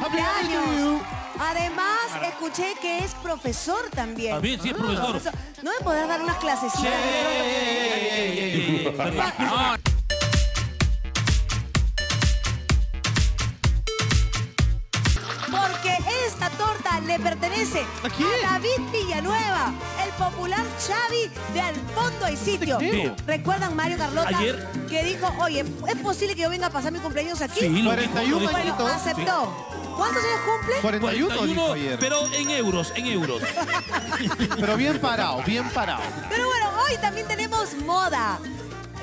cumpleaños. Además, escuché que es profesor también. También, sí, es profesor. ¿No me podrás dar unas clasecitas? Porque esta torta le pertenece ¿A? David Villanueva, el popular Xavi de Al Fondo hay sitio. ¿Recuerdan Mario Carlota? Ayer. Que dijo, oye, ¿es posible que yo venga a pasar mi cumpleaños aquí? Sí, lo dijo, 41 lo dijo. Bueno, aceptó. ¿Cuántos años cumple? 41 dijo 41, ayer. pero en euros, en euros. Pero bien parado, bien parado. Pero bueno, hoy también tenemos moda.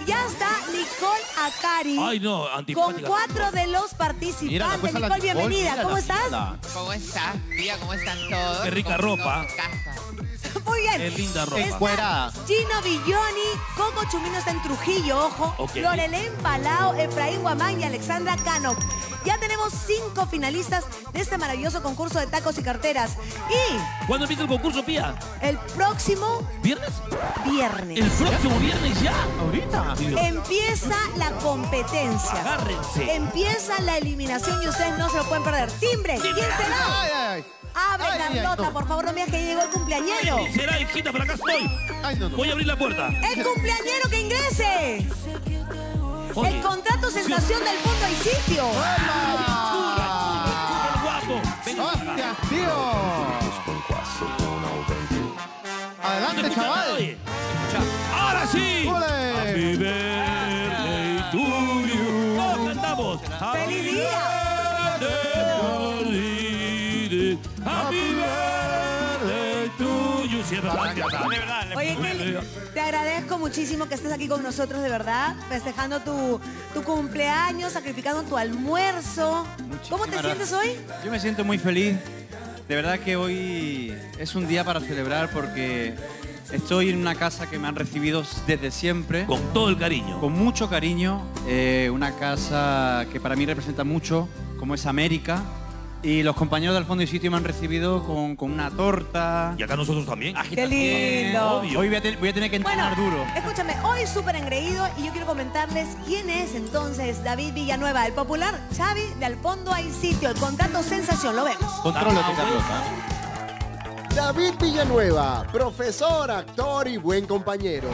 Ya está Nicole Acari. Ay, no, Con cuatro de los participantes. pues Nicole, Nicole, bienvenida. ¿Cómo estás? ¿Cómo estás, tía? ¿Cómo están todos? Qué rica ¿Cómo ropa. Muy bien. Qué linda ropa. Está. Gino Villoni, Coco Chumino está en Trujillo, ojo. Ok. Lorelén Palao, Efraín Guamán y Alexandra Cano. Ya tenemos cinco finalistas de este maravilloso concurso de tacos y carteras. Y ¿Cuándo empieza el concurso, Pía? el próximo ¿Viernes? viernes ¿El próximo viernes ya? ¿Ahorita? empieza la competencia. Agárrense. Empieza la eliminación y ustedes no se lo pueden perder. ¡Timbre! ¿Quién será? Ay, ay, ay. Abre, Ay, ay, Carlota, no. por favor, no me digas que llegó el cumpleañero. Será, hijita, pero acá estoy. Ay, no, no. Voy a abrir la puerta. ¡El cumpleañero que ingrese! Oye, El contrato sensación del fondo hay sitio. ¡Hola! el guapo. Ven acá. ¡Hostias, tío! ¿Se Adelante, chaval. De verdad. Oye, Kelly, te agradezco muchísimo que estés aquí con nosotros, de verdad, festejando tu, tu cumpleaños, sacrificando tu almuerzo. ¿Cómo te sientes hoy? Yo me siento muy feliz. De verdad que hoy es un día para celebrar porque estoy en una casa que me han recibido desde siempre, Con todo el cariño. con mucho cariño. eh, una casa que para mí representa mucho, como es América. Y los compañeros del fondo y sitio me han recibido con, con una torta. Y acá nosotros también. ¡Qué lindo! Obvio. Hoy voy a, te- voy a tener que Bueno, entrenar duro. escúchame, hoy súper engreído y yo quiero comentarles quién es entonces David Villanueva, el popular Xavi de Al Fondo hay sitio, el contrato sensación, lo vemos. Contrólate, Carlota. David Villanueva, profesor, actor y buen compañero.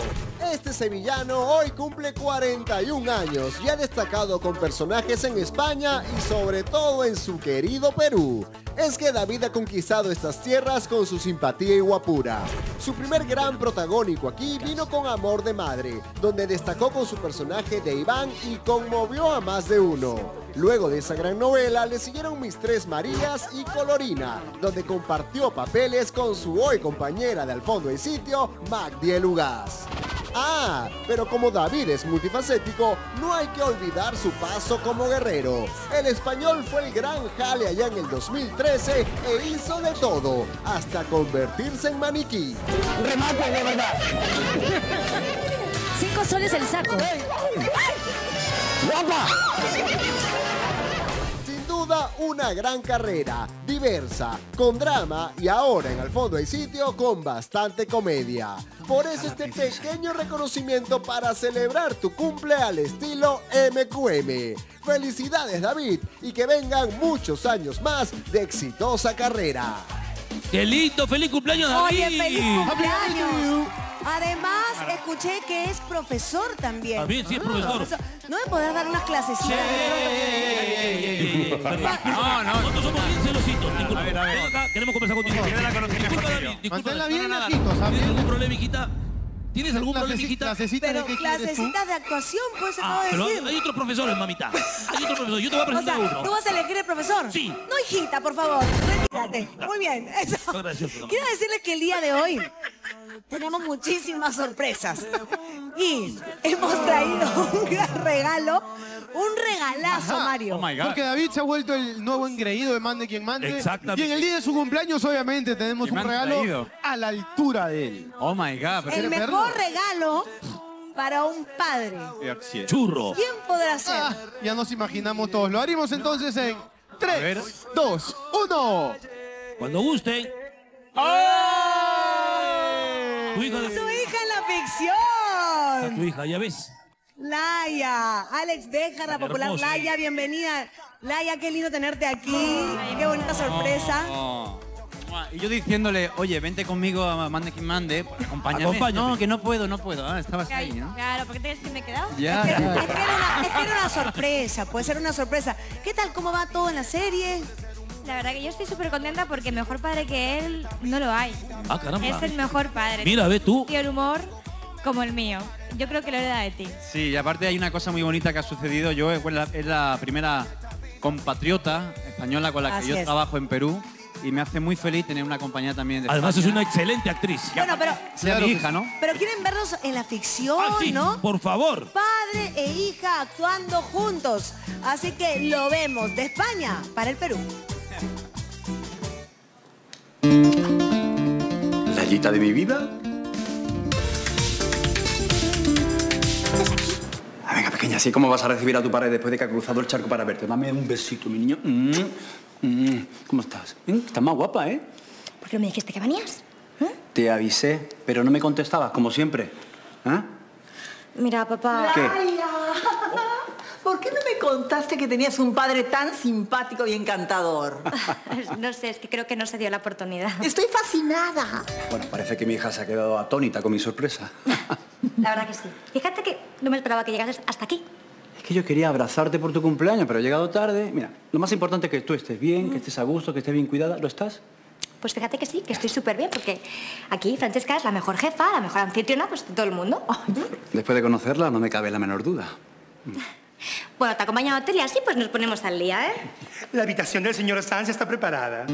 Este sevillano hoy cumple 41 años y ha destacado con personajes en España y sobre todo en su querido Perú. Es que David ha conquistado estas tierras con su simpatía y guapura. Su primer gran protagónico aquí vino con Amor de Madre, donde destacó con su personaje de Iván y conmovió a más de uno. Luego de esa gran novela le siguieron Mis Tres Marías y Colorina, donde compartió papeles con su hoy compañera de Al Fondo y Sitio, Magdiel Ugaz. Ah, pero como David es multifacético, no hay que olvidar su paso como guerrero. El español fue el gran jale allá en el 2013 e hizo de todo, hasta convertirse en maniquí. Cinco soles el saco. Duda, una gran carrera, diversa, con drama y ahora en Al Fondo hay sitio con bastante comedia. Por eso este pequeño reconocimiento para celebrar tu cumple al estilo MQM. Felicidades David y que vengan muchos años más de exitosa carrera. ¡Qué lindo! ¡Feliz cumpleaños, David! Oye, feliz cumpleaños. Además, escuché que es profesor también. También, sí, es profesor. ¿No me podrás dar unas clasecitas? de pronto? No, no. Nosotros somos bien celositos. Disculpa. A ver, a ver. Ven acá, queremos conversar contigo. Disculpa, David. Disculpa. Manténla bien No, no, lejitos, nada. ¿sabes? ¿Tienes algún problema, hijita? ¿Tienes algún problema, Claseci- hijita? Clasecita Pero de clasecitas de actuación, pues acabo Ah, de pero decir. hay otros profesores, mamita. Hay otro profesor. Yo te voy a O presentar sea, uno. ¿tú vas a elegir el profesor? Sí. No, hijita, por favor. Retírate. Muy bien. Eso. Quiero decirles que el día de hoy tenemos muchísimas sorpresas. Y hemos traído un gran regalo, un regalazo, Mario. Oh my God. Porque David se ha vuelto el nuevo engreído de Mande quien mande. Exactamente. Y en el día de su cumpleaños, obviamente, tenemos ¿Qué me un regalo traído? a la altura de él. Oh my God. pero- el ¿quieres mejor verlo? regalo para un padre. Churro. ¿Quién podrá ser? Ah, ya nos imaginamos todos. Lo haremos entonces en 3, ver. 2, 1. Cuando gusten. Tu hija, Su hija en la tu ficción. hija, ya ves. Laia, Alex Béjar, la popular Hermoso. Laia, bienvenida. Laia, qué lindo tenerte aquí. Qué bonita sorpresa. Oh. Y yo diciéndole, oye, vente conmigo a Mande quien mande, pues, acompáñame. Acompáñame. No, que no puedo, no puedo. Ah, estabas ahí, ¿no? Claro, ¿por qué te que me he quedado? Ya, Es que, ya. es que era una, es que era una sorpresa, puede ser una sorpresa. ¿Qué tal? ¿Cómo va todo en la serie? La verdad que yo estoy súper contenta porque mejor padre que él no lo hay. Ah, caramba. Es el mejor padre. Mira, ve tú. Y el humor como el mío. Yo creo que lo hereda de ti. Sí, y aparte hay una cosa muy bonita que ha sucedido. Yo es la, es la primera compatriota española con la que Así yo es. trabajo en Perú y me hace muy feliz tener una compañía también de Además es una excelente actriz. Bueno, pero, Sea mi que hija, ¿no? pero quieren verlos en la ficción, Ah, sí, ¿no? por favor. Padre e hija actuando juntos. Así que lo vemos de España para el Perú. ¿La yita de mi vida? Venga, pequeña, ¿así cómo vas a recibir a tu padre después de que ha cruzado el charco para verte? Dame un besito, mi niño. Mm, mm. ¿Cómo estás? ¿Eh? Estás más guapa, ¿eh? ¿Por qué no me dijiste que venías? Te avisé, pero no me contestabas, como siempre. ¿Eh? Mira, papá. ¿Qué? ¿Por qué no me contaste que tenías un padre tan simpático y encantador? No sé, es que creo que no se dio la oportunidad. Estoy fascinada. Bueno, parece que mi hija se ha quedado atónita con mi sorpresa. La verdad que sí. Fíjate que no me esperaba que llegases hasta aquí. Es que yo quería abrazarte por tu cumpleaños, pero he llegado tarde. Mira, lo más importante es que tú estés bien, que estés a gusto, que estés bien cuidada. ¿Lo estás? Pues fíjate que sí, que estoy súper bien, porque aquí Francesca es la mejor jefa, la mejor anfitriona, pues de todo el mundo. Después de conocerla, no me cabe la menor duda. Bueno, te acompaño a hotel y así pues nos ponemos al día, ¿eh? La habitación del señor Sanz está preparada.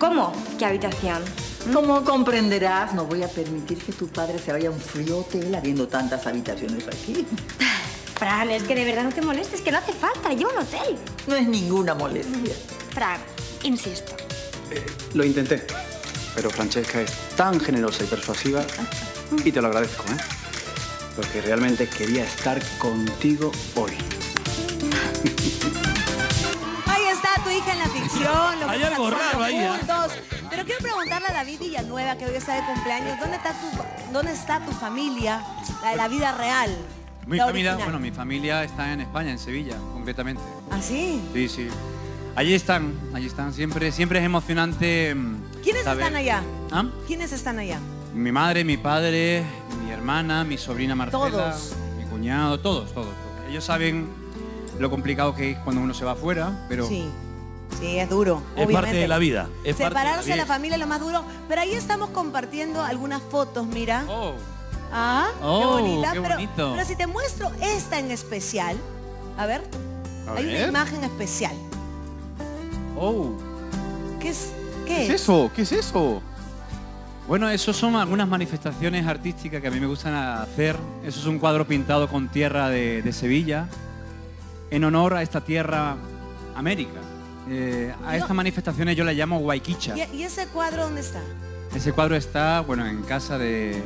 ¿Cómo? ¿Qué habitación? Como comprenderás, no voy a permitir que tu padre se vaya a un frío hotel habiendo tantas habitaciones aquí. Fran, es que de verdad no te molestes, que no hace falta, llevo un hotel. No es ninguna molestia. Fran, insisto. Lo intenté, pero Francesca es tan generosa y persuasiva y te lo agradezco, ¿eh? Porque realmente quería estar contigo hoy. En la ficción. Lo Hay vemos algo actuando raro ahí, ¿eh? juntos. Pero quiero preguntarle a David Villanueva, que hoy está de cumpleaños, ¿dónde está tu, dónde está tu familia, la de la vida real? Mi la familia, original? bueno, mi familia está en España, en Sevilla, concretamente. ¿Ah, sí? Sí, sí. Allí están, allí están. Siempre, siempre es emocionante. mm, ¿Quiénes saber- están allá? ¿Ah? ¿Quiénes están allá? Mi madre, mi padre, mi hermana, mi sobrina Marcela, Todos. mi cuñado, todos, todos, todos. Ellos saben lo complicado que es cuando uno se va afuera, pero Sí. Sí, es duro. Es obviamente. parte de la vida. Es parte de la Separarse la familia es lo más duro. Pero ahí estamos compartiendo algunas fotos, mira. Oh, Ah, Oh, qué bonita. qué pero, bonito. pero si te muestro esta en especial, a ver, A hay una imagen especial. oh. ¿Qué es? ¿Qué ¿Qué es eso? ¿Qué es eso? Bueno, eso son algunas manifestaciones artísticas que a mí me gustan hacer. Eso es un cuadro pintado con tierra de, de Sevilla, en honor a esta tierra América. Eh, a estas manifestaciones yo las llamo Guayquicha. ¿Y, ese cuadro dónde está? Ese cuadro está, bueno, en casa de,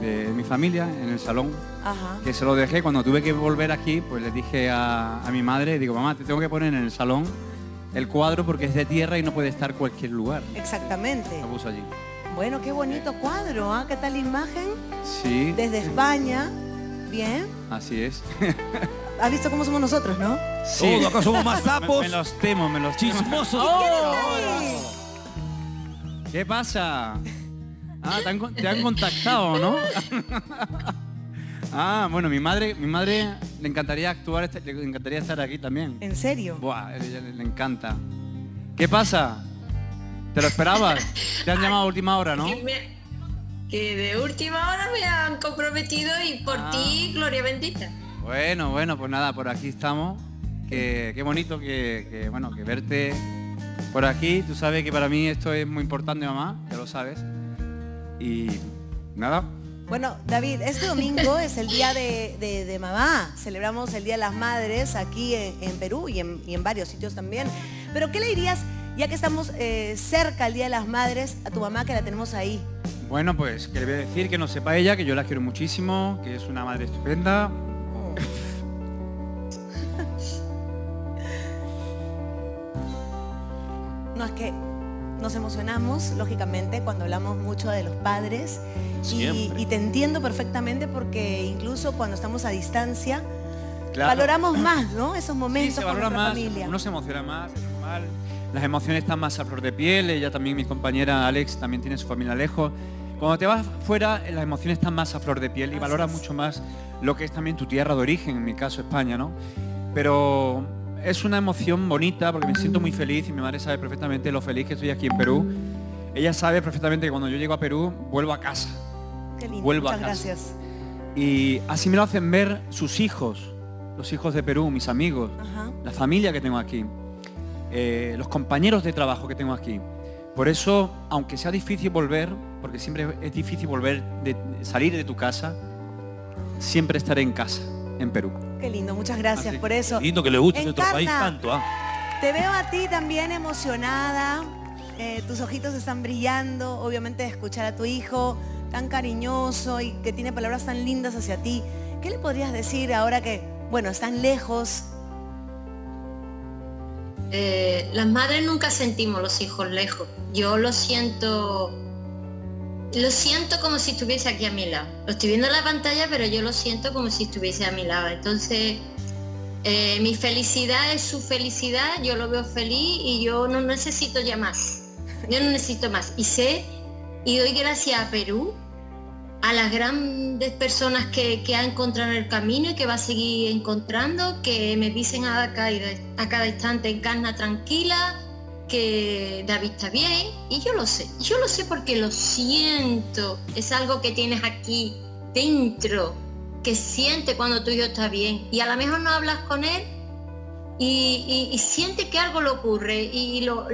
de mi familia, en el salón, Ajá. que se lo dejé cuando tuve que volver aquí, pues le dije a, a mi madre, digo, mamá, te tengo que poner en el salón el cuadro porque es de tierra y no puede estar cualquier lugar. Exactamente. Lo puso allí. Bueno, qué bonito cuadro, ¿ah? ¿Qué tal imagen? Sí, Desde España. Bien. así es. ¿Has visto cómo somos nosotros, no? Sí. Todo acá somos más sapos, me los temo, me los temo. chismosos. Ay, ¿Qué pasa? Ah, te han, con- te han contactado, ¿no? ah, bueno, mi madre, mi madre le encantaría actuar, este- le encantaría estar aquí también. ¿En serio? Buah, ella le, le encanta. ¿Qué pasa? ¿Te lo esperabas? Te han llamado a última hora, ¿no? Que, me- que de última hora me han comprometido y por Ah. ti, gloria bendita. Bueno, bueno, pues nada, por aquí estamos. Que, qué bonito que, que, bueno, que verte por aquí. Tú sabes que para mí esto es muy importante, mamá, ya lo sabes. Y nada, Bueno, David, este domingo es el día de, de- de mamá. Celebramos el Día de las Madres aquí en, en Perú y en, y en varios sitios también. Pero ¿qué le dirías, ya que estamos eh, cerca al Día de las Madres, a tu mamá que la tenemos ahí? Bueno, pues que le voy a decir que no sepa ella, que yo la quiero muchísimo, que es una madre estupenda. No, es que nos emocionamos, lógicamente, cuando hablamos mucho de los padres. Y, y te entiendo perfectamente porque incluso cuando estamos a distancia, Claro. valoramos más, ¿no? Esos Sí, momentos se con valora nuestra más, familia. uno se emociona más, es normal. Las emociones están más a flor de piel, ella también, mi compañera Alex, también tiene su familia lejos. Cuando te vas fuera, las emociones están más a flor de piel y valoras mucho más lo que es también tu tierra de origen, en mi caso España, ¿no? Pero es una emoción bonita porque me siento muy feliz y mi madre sabe perfectamente lo feliz que estoy aquí en Perú. Ella sabe perfectamente que cuando yo llego a Perú, vuelvo a casa. Qué lindo, vuelvo a muchas casa. gracias. Y así me lo hacen ver sus hijos, los hijos de Perú, mis amigos, Ajá. la familia que tengo aquí, eh, los compañeros de trabajo que tengo aquí. Por eso, aunque sea difícil volver, porque siempre es difícil volver, de, salir de tu casa, siempre estaré en casa, en Perú. Qué lindo, muchas gracias Así. por eso. Lindo que le guste nuestro país tanto, ¿ah? Te veo a ti también emocionada, eh, tus ojitos están brillando, obviamente de escuchar a tu hijo tan cariñoso y que tiene palabras tan lindas hacia ti. ¿Qué le podrías decir ahora que, bueno, están lejos? Eh, las madres nunca sentimos los hijos lejos. Yo lo siento, lo siento como si estuviese aquí a mi lado. Lo estoy viendo en la pantalla, pero yo lo siento como si estuviese a mi lado. Entonces, eh, mi felicidad es su felicidad, yo lo veo feliz y yo no necesito ya más. Yo no necesito más. Y sé y doy gracias a Perú, a las grandes personas que, que ha encontrado en el camino y que va a seguir encontrando, que me dicen a cada, a cada instante encarna tranquila, que David está bien, y yo lo sé, yo lo sé porque lo siento, es algo que tienes aquí dentro, que siente cuando tu hijo está bien, y a lo mejor no hablas con él y siente que algo le ocurre, y lo,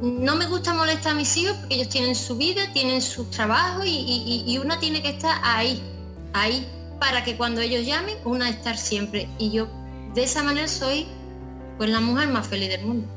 no me gusta molestar a mis hijos porque ellos tienen su vida, tienen sus trabajos y, y- y una tiene que estar ahí, ahí, para que cuando ellos llamen, una estar siempre. Y yo de esa manera soy pues la mujer más feliz del mundo.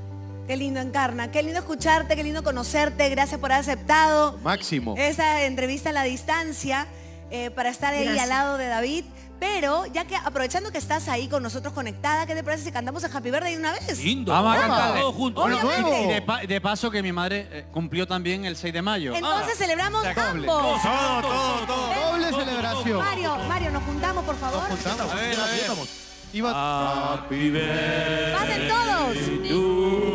Qué lindo Encarna, qué lindo escucharte, qué lindo conocerte, gracias por haber aceptado Máximo. esa entrevista a la distancia eh, para estar ahí Gracias. al lado de David. Pero ya que aprovechando que estás ahí con nosotros conectada, ¿qué te parece si cantamos el Happy Birthday de una vez? Lindo. Vamos a cantarle. todos juntos. Obviamente. y de, pa- de paso que mi madre eh, cumplió también el 6 de mayo. Entonces celebramos doble. ambos. Todo, todo, todo. Doble celebración. Mario, Mario, nos juntamos por favor. Nos juntamos. A ver, a ver. Iba- Happy birthday Pasen todos.